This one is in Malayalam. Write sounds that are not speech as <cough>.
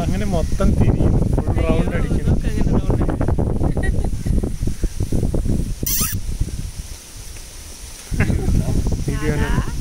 അങ്ങനെ മൊത്തം തിരിയും. ഫുൾ റൗണ്ട് അടിക്കും. അങ്ങനെ <laughs> തിരിയാനാണ്.